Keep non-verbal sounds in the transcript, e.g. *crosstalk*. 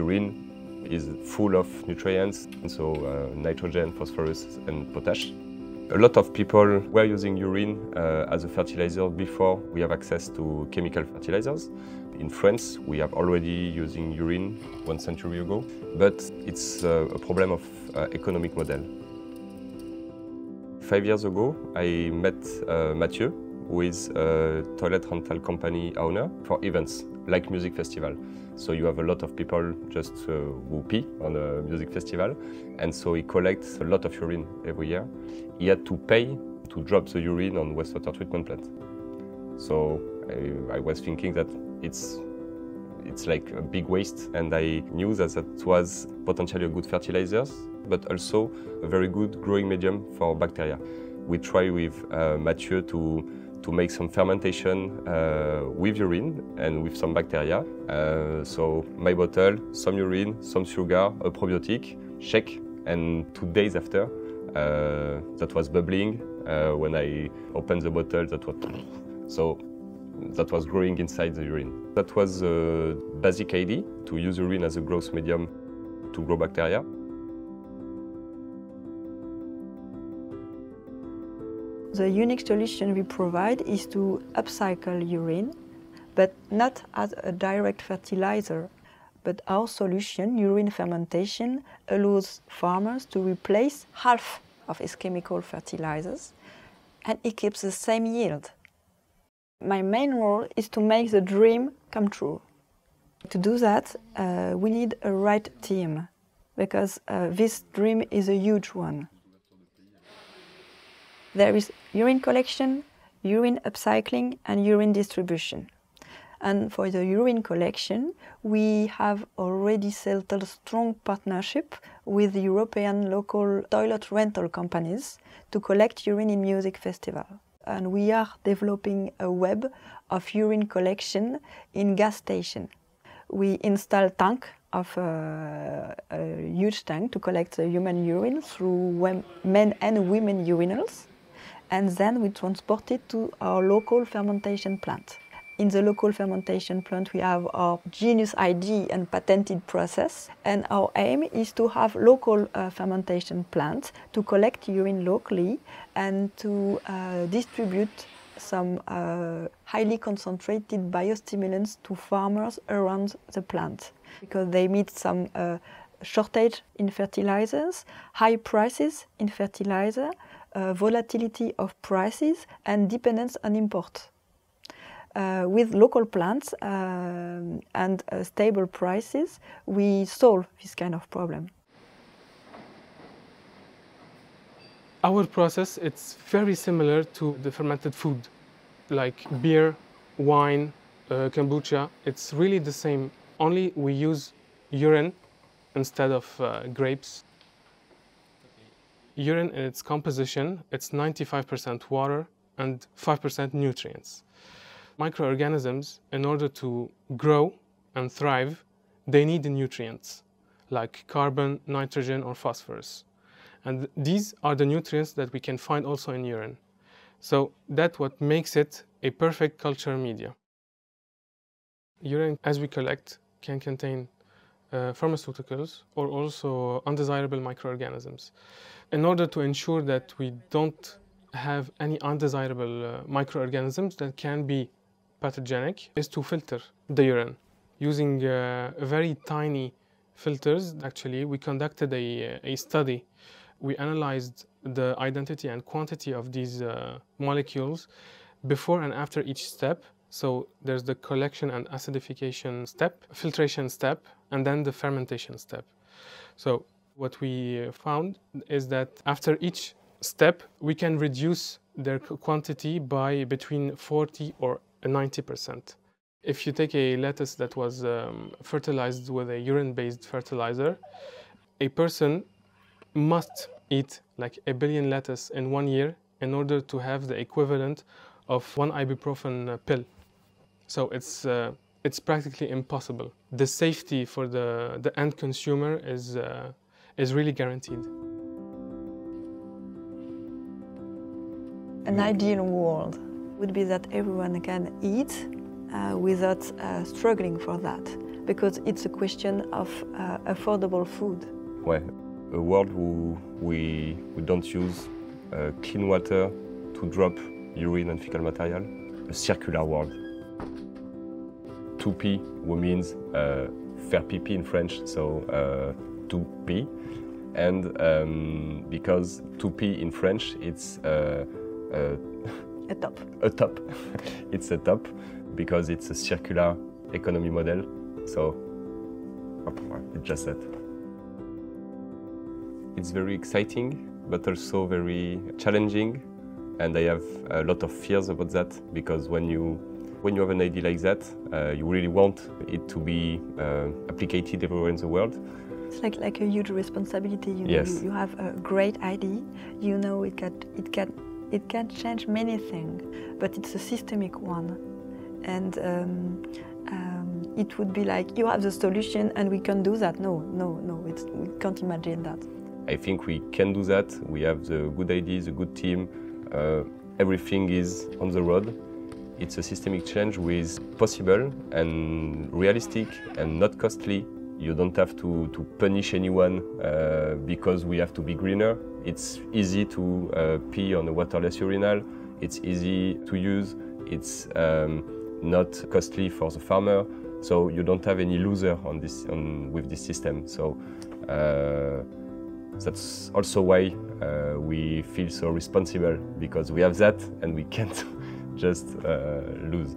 Urine is full of nutrients, so uh, nitrogen, phosphorus and potash. A lot of people were using urine uh, as a fertilizer before we have access to chemical fertilizers. In France, we have already using urine one century ago, but it's uh, a problem of uh, economic model. Five years ago, I met uh, Mathieu, who is a toilet rental company owner for events like music festival. So you have a lot of people just uh, who pee on a music festival, and so he collects a lot of urine every year. He had to pay to drop the urine on wastewater treatment plant. So I, I was thinking that it's it's like a big waste, and I knew that that was potentially a good fertilizer, but also a very good growing medium for bacteria. We try with uh, Mathieu to to make some fermentation uh, with urine and with some bacteria. Uh, so my bottle, some urine, some sugar, a probiotic, shake, and two days after, uh, that was bubbling. Uh, when I opened the bottle, that was so that was growing inside the urine. That was a basic idea to use urine as a growth medium to grow bacteria. The unique solution we provide is to upcycle urine, but not as a direct fertilizer. But our solution, urine fermentation, allows farmers to replace half of its chemical fertilizers and it keeps the same yield. My main role is to make the dream come true. To do that, uh, we need a right team because uh, this dream is a huge one. There is urine collection, urine upcycling, and urine distribution. And for the urine collection, we have already settled a strong partnership with European local toilet rental companies to collect urine in music festival. And we are developing a web of urine collection in gas station. We install tank of uh, a huge tank to collect the human urine through men and women urinals and then we transport it to our local fermentation plant. In the local fermentation plant, we have our Genius ID and patented process, and our aim is to have local uh, fermentation plants to collect urine locally and to uh, distribute some uh, highly concentrated biostimulants to farmers around the plant because they meet some uh, shortage in fertilizers, high prices in fertilizer, uh, volatility of prices and dependence on import. Uh, with local plants um, and uh, stable prices, we solve this kind of problem. Our process it's very similar to the fermented food, like beer, wine, uh, kombucha. It's really the same. Only we use urine instead of uh, grapes urine in its composition, it's 95% water and 5% nutrients. Microorganisms, in order to grow and thrive, they need nutrients like carbon, nitrogen, or phosphorus. And these are the nutrients that we can find also in urine. So that's what makes it a perfect culture media. Urine, as we collect, can contain uh, pharmaceuticals or also undesirable microorganisms. In order to ensure that we don't have any undesirable uh, microorganisms that can be pathogenic is to filter the urine using uh, very tiny filters. Actually, we conducted a, a study. We analyzed the identity and quantity of these uh, molecules before and after each step so there's the collection and acidification step, filtration step, and then the fermentation step. So what we found is that after each step, we can reduce their quantity by between 40 or 90%. If you take a lettuce that was um, fertilized with a urine-based fertilizer, a person must eat like a billion lettuce in one year in order to have the equivalent of one ibuprofen pill. So it's, uh, it's practically impossible. The safety for the, the end consumer is, uh, is really guaranteed. An ideal world would be that everyone can eat uh, without uh, struggling for that. because it's a question of uh, affordable food. Ouais. A world où we, we don't use uh, clean water to drop urine and fecal material. A circular world. Toopi, which means uh, faire pipi in French, so uh, Toopi. And um, because Toopi in French, it's uh, uh, A top. a top. *laughs* it's a top because it's a circular economy model. So, it's just that. It's very exciting, but also very challenging, and I have a lot of fears about that because when you when you have an idea like that, uh, you really want it to be uh, applicated everywhere in the world. It's like, like a huge responsibility. You Yes. you, you have a great idea. You know it can it can it can change many things, but it's a systemic one, and um, um, it would be like you have the solution and we can do that. No, no, no. It's, we can't imagine that. I think we can do that. We have the good ideas, a good team. Uh, everything is on the road. It's a systemic change with possible and realistic and not costly. You don't have to, to punish anyone uh, because we have to be greener. It's easy to uh, pee on a waterless urinal. It's easy to use. It's um, not costly for the farmer. So you don't have any loser on this on, with this system. So. Uh, that's also why uh, we feel so responsible because we have that and we can't *laughs* just uh, lose.